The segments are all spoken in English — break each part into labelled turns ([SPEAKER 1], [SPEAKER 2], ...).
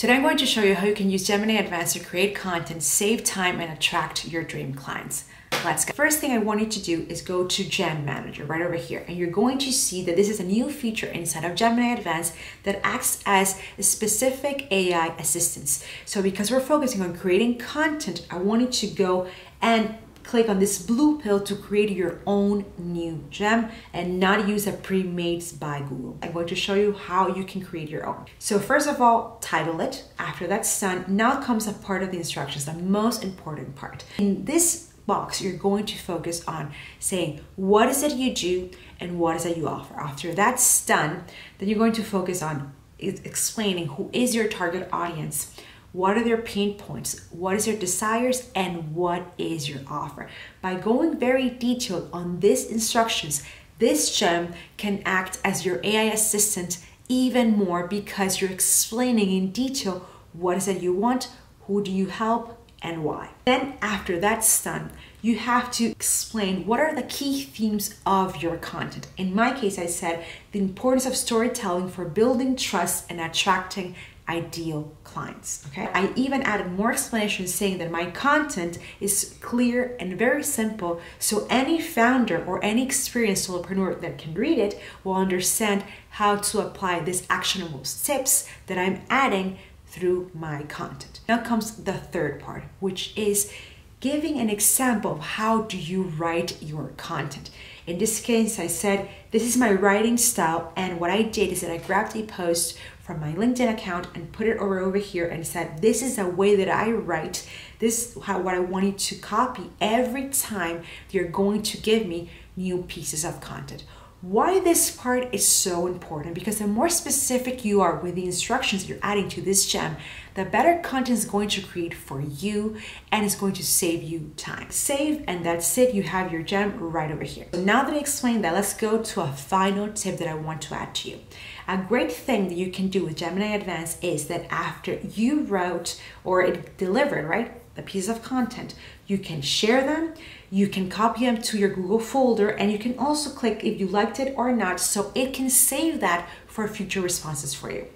[SPEAKER 1] Today I'm going to show you how you can use Gemini Advanced to create content, save time, and attract your dream clients. Let's go. First thing I want you to do is go to Gem Manager right over here, and you're going to see that this is a new feature inside of Gemini Advanced that acts as a specific AI assistance. So because we're focusing on creating content, I want you to go and click on this blue pill to create your own new gem and not use a pre-made by Google. I'm going to show you how you can create your own. So first of all, title it. After that's done, now comes a part of the instructions, the most important part. In this box, you're going to focus on saying, what is it you do and what is it you offer? After that's done, then you're going to focus on explaining who is your target audience, what are their pain points? What is their desires? And what is your offer? By going very detailed on these instructions, this gem can act as your AI assistant even more because you're explaining in detail what is it you want, who do you help, and why. Then after that's done, you have to explain what are the key themes of your content. In my case, I said the importance of storytelling for building trust and attracting ideal clients. Okay. I even added more explanation saying that my content is clear and very simple so any founder or any experienced solopreneur that can read it will understand how to apply these actionable tips that I'm adding through my content. Now comes the third part, which is giving an example of how do you write your content. In this case, I said, this is my writing style. And what I did is that I grabbed a post from my LinkedIn account and put it over over here and said, this is a way that I write. This is how, what I want you to copy every time you're going to give me new pieces of content. Why this part is so important because the more specific you are with the instructions you're adding to this gem, the better content is going to create for you and it's going to save you time. Save and that's it, you have your gem right over here. So now that I explained that, let's go to a final tip that I want to add to you. A great thing that you can do with Gemini Advanced is that after you wrote or it delivered, right? The piece of content. You can share them, you can copy them to your Google folder, and you can also click if you liked it or not so it can save that for future responses for you.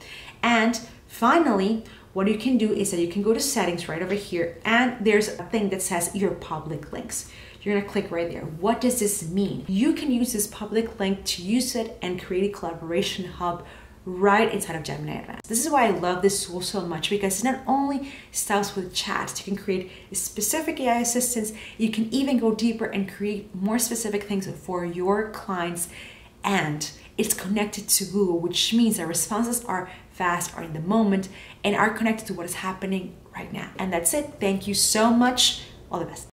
[SPEAKER 1] And finally, what you can do is that you can go to settings right over here and there's a thing that says your public links. You're gonna click right there. What does this mean? You can use this public link to use it and create a collaboration hub right inside of Gemini Advanced. This is why I love this tool so much because it not only starts with chats, you can create specific AI assistants, you can even go deeper and create more specific things for your clients and it's connected to Google, which means that responses are fast, are in the moment, and are connected to what is happening right now. And that's it. Thank you so much. All the best.